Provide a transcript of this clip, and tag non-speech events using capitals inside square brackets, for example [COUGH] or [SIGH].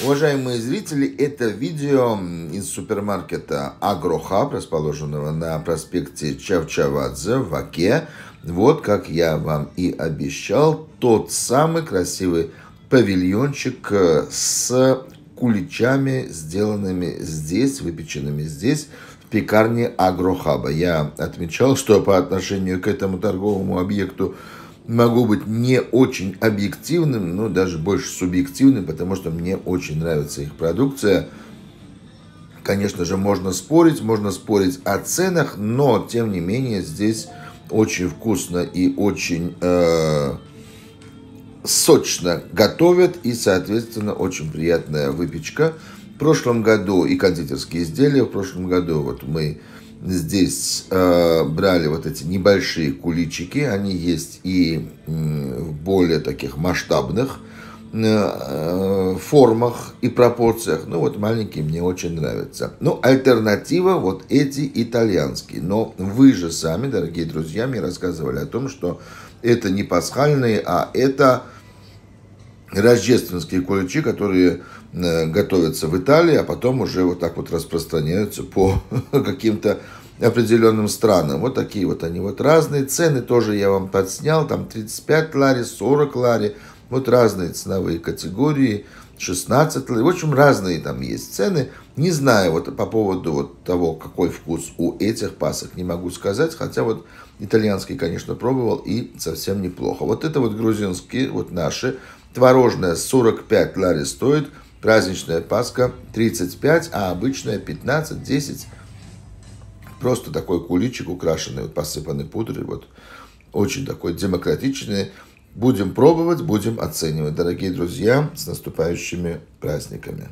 Уважаемые зрители, это видео из супермаркета Агрохаб, расположенного на проспекте Чавчавадзе в Аке. Вот, как я вам и обещал, тот самый красивый павильончик с куличами, сделанными здесь, выпеченными здесь, в пекарне Агрохаба. Я отмечал, что по отношению к этому торговому объекту могу быть не очень объективным, но даже больше субъективным, потому что мне очень нравится их продукция. Конечно же, можно спорить, можно спорить о ценах, но тем не менее здесь очень вкусно и очень э, сочно готовят и, соответственно, очень приятная выпечка. В прошлом году и кондитерские изделия, в прошлом году вот мы здесь э, брали вот эти небольшие куличики, они есть и в более таких масштабных э, формах и пропорциях. Ну вот маленькие мне очень нравятся. Ну, альтернатива вот эти итальянские. Но вы же сами, дорогие друзья, мне рассказывали о том, что это не пасхальные, а это рождественские куличи, которые э, готовятся в Италии, а потом уже вот так вот распространяются по [LAUGHS] каким-то определенным странам. Вот такие вот они вот разные. Цены тоже я вам подснял. Там 35 лари, 40 лари. Вот разные ценовые категории. 16 лари. В общем, разные там есть цены. Не знаю вот по поводу вот того, какой вкус у этих пасок, не могу сказать. Хотя вот итальянский, конечно, пробовал и совсем неплохо. Вот это вот грузинские, вот наши. Творожная 45 лари стоит. Праздничная паска 35, а обычная 15-10 Просто такой куличик, украшенный, вот, посыпанный пудрой, вот очень такой демократичный. Будем пробовать, будем оценивать. Дорогие друзья, с наступающими праздниками.